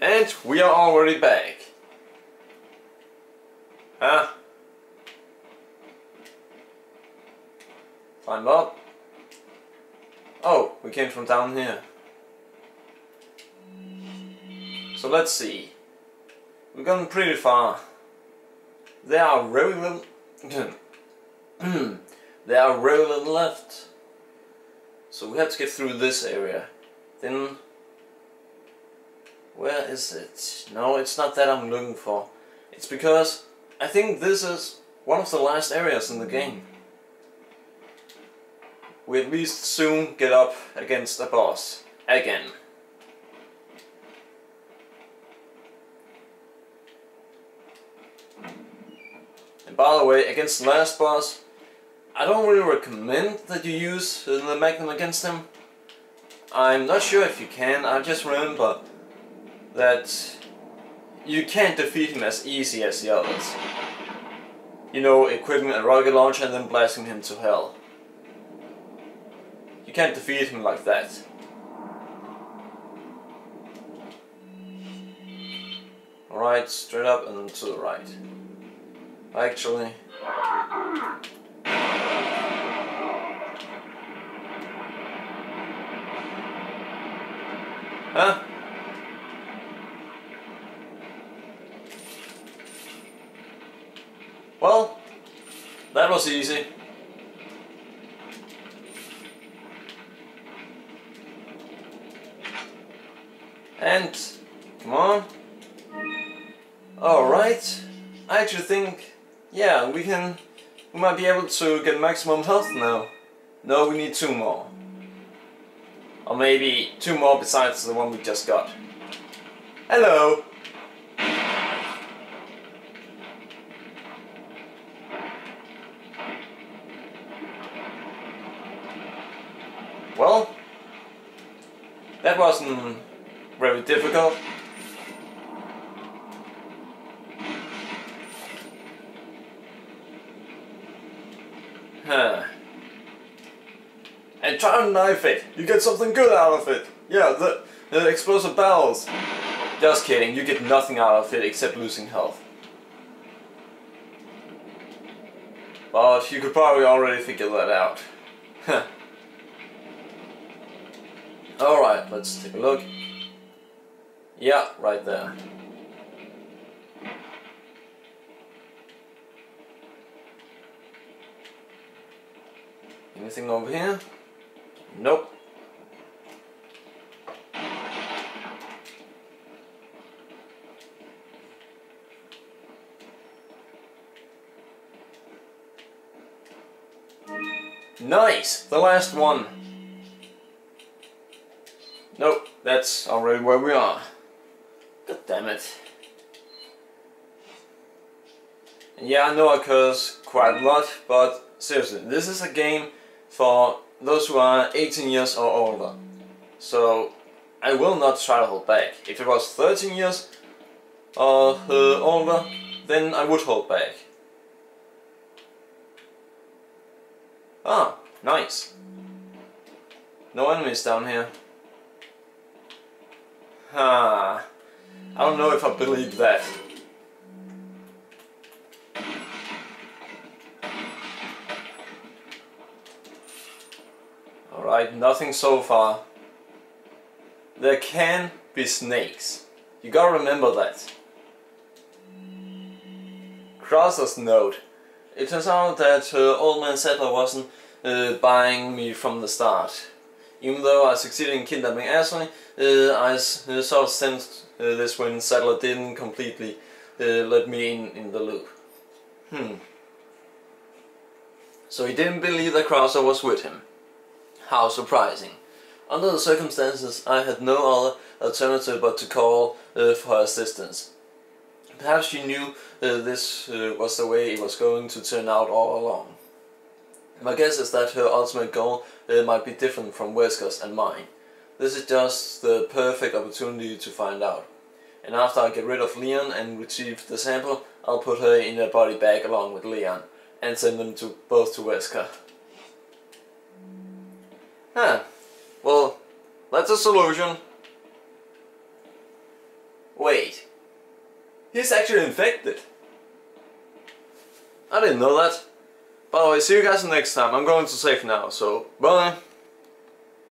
And we are already back. Huh? Climb up. Oh, we came from down here. So let's see. We've gone pretty far. There are very little... there are very little left. So we have to get through this area. Then... Where is it? No, it's not that I'm looking for. It's because I think this is one of the last areas in the game. We at least soon get up against a boss. Again. And by the way, against the last boss, I don't really recommend that you use the Magnum against him. I'm not sure if you can, I just remember that you can't defeat him as easy as the others. You know, equipping a rocket launcher and then blasting him to hell. You can't defeat him like that. Alright, straight up and to the right. Actually... Huh? Well, that was easy. And, come on. Alright, I actually think, yeah, we can, we might be able to get maximum health now. No, we need two more. Or maybe two more besides the one we just got. Hello! Well, that wasn't very difficult. Huh. And try to knife it. You get something good out of it. Yeah, the, the explosive barrels. Just kidding, you get nothing out of it except losing health. But you could probably already figure that out. Alright, let's take a look. Yeah, right there. Anything over here? Nope. Nice! The last one. Nope, that's already where we are. God damn it. And yeah, I know I curse quite a lot, but seriously, this is a game for those who are 18 years or older. So I will not try to hold back. If it was 13 years or uh, older, then I would hold back. Ah, nice. No enemies down here. Ah, I don't know if I believe that. Alright, nothing so far. There can be snakes. You gotta remember that. Krauser's note. It turns out that uh, Old Man Saddler wasn't uh, buying me from the start. Even though I succeeded in kidnapping Ashley, uh, I uh, sort of sensed uh, this when Saddler didn't completely uh, let me in, in the loop. Hmm. So he didn't believe that Krauser was with him. How surprising. Under the circumstances, I had no other alternative but to call uh, for assistance. Perhaps she knew uh, this was the way it was going to turn out all along. My guess is that her ultimate goal uh, might be different from Wesker's and mine. This is just the perfect opportunity to find out. And after I get rid of Leon and retrieve the sample, I'll put her in a body bag along with Leon and send them to both to Wesker. Huh. Well, that's a solution. Wait. He's actually infected. I didn't know that. By the way, see you guys next time. I'm going to save now, so bye.